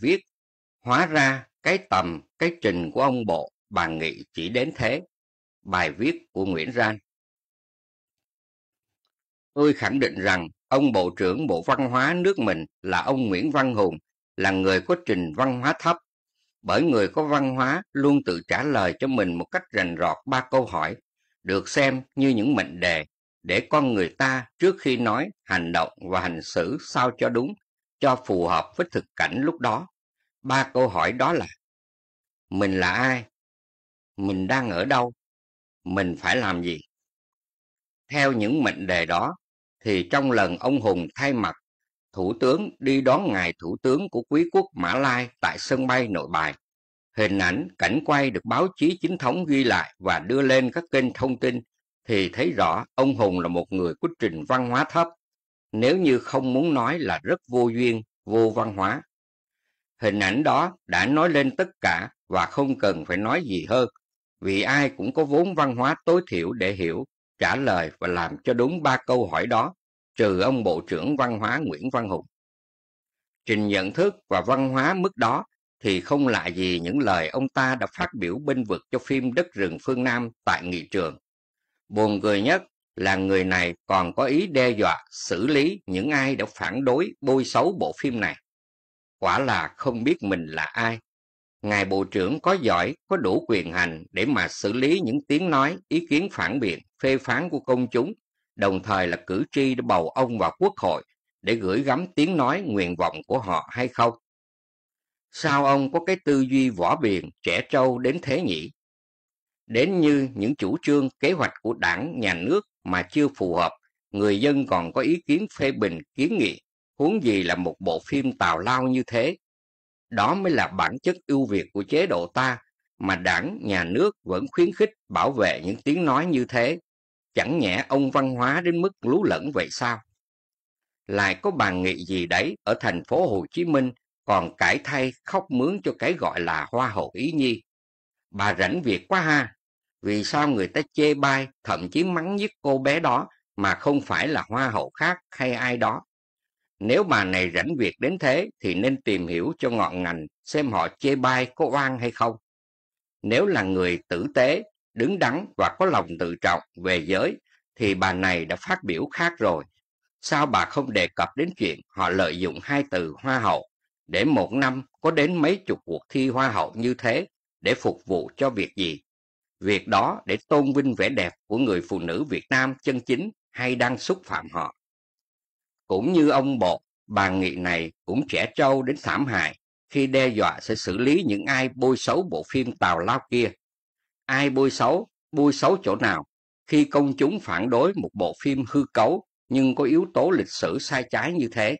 viết. Hóa ra cái tầm, cái trình của ông bộ, bà Nghị chỉ đến thế. Bài viết của Nguyễn Ran Tôi khẳng định rằng ông Bộ trưởng Bộ Văn hóa nước mình là ông Nguyễn Văn Hùng là người có trình văn hóa thấp. Bởi người có văn hóa luôn tự trả lời cho mình một cách rành rọt ba câu hỏi, được xem như những mệnh đề để con người ta trước khi nói, hành động và hành xử sao cho đúng, cho phù hợp với thực cảnh lúc đó. Ba câu hỏi đó là Mình là ai? Mình đang ở đâu? Mình phải làm gì? Theo những mệnh đề đó, thì trong lần ông Hùng thay mặt Thủ tướng đi đón ngài Thủ tướng của quý quốc Mã Lai tại sân bay nội bài. Hình ảnh, cảnh quay được báo chí chính thống ghi lại và đưa lên các kênh thông tin thì thấy rõ ông Hùng là một người có trình văn hóa thấp, nếu như không muốn nói là rất vô duyên, vô văn hóa. Hình ảnh đó đã nói lên tất cả và không cần phải nói gì hơn, vì ai cũng có vốn văn hóa tối thiểu để hiểu, trả lời và làm cho đúng ba câu hỏi đó, trừ ông Bộ trưởng Văn hóa Nguyễn Văn Hùng. Trình nhận thức và văn hóa mức đó thì không lạ gì những lời ông ta đã phát biểu bên vực cho phim Đất rừng phương Nam tại nghị trường. Buồn cười nhất là người này còn có ý đe dọa xử lý những ai đã phản đối bôi xấu bộ phim này. Quả là không biết mình là ai. Ngài Bộ trưởng có giỏi, có đủ quyền hành để mà xử lý những tiếng nói, ý kiến phản biện, phê phán của công chúng, đồng thời là cử tri đã bầu ông vào quốc hội để gửi gắm tiếng nói nguyện vọng của họ hay không? Sao ông có cái tư duy võ biền, trẻ trâu đến thế nhỉ? Đến như những chủ trương, kế hoạch của đảng, nhà nước mà chưa phù hợp, người dân còn có ý kiến phê bình, kiến nghị, huống gì là một bộ phim tào lao như thế. Đó mới là bản chất ưu việt của chế độ ta, mà đảng, nhà nước vẫn khuyến khích bảo vệ những tiếng nói như thế. Chẳng nhẽ ông văn hóa đến mức lú lẫn vậy sao? Lại có bàn nghị gì đấy ở thành phố Hồ Chí Minh còn cải thay khóc mướn cho cái gọi là hoa hậu ý nhi. Bà rảnh việc quá ha, vì sao người ta chê bai, thậm chí mắng giết cô bé đó mà không phải là hoa hậu khác hay ai đó. Nếu bà này rảnh việc đến thế thì nên tìm hiểu cho ngọn ngành xem họ chê bai có oan hay không. Nếu là người tử tế, đứng đắn và có lòng tự trọng về giới thì bà này đã phát biểu khác rồi. Sao bà không đề cập đến chuyện họ lợi dụng hai từ hoa hậu để một năm có đến mấy chục cuộc thi hoa hậu như thế để phục vụ cho việc gì? Việc đó để tôn vinh vẻ đẹp của người phụ nữ Việt Nam chân chính hay đang xúc phạm họ. Cũng như ông Bộ, bà nghị này cũng trẻ trâu đến thảm hại khi đe dọa sẽ xử lý những ai bôi xấu bộ phim Tào Lao kia. Ai bôi xấu, bôi xấu chỗ nào? Khi công chúng phản đối một bộ phim hư cấu nhưng có yếu tố lịch sử sai trái như thế.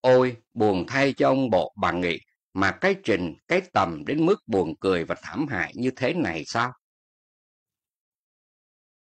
Ôi, buồn thay cho ông bộ bà nghị, mà cái trình, cái tầm đến mức buồn cười và thảm hại như thế này sao?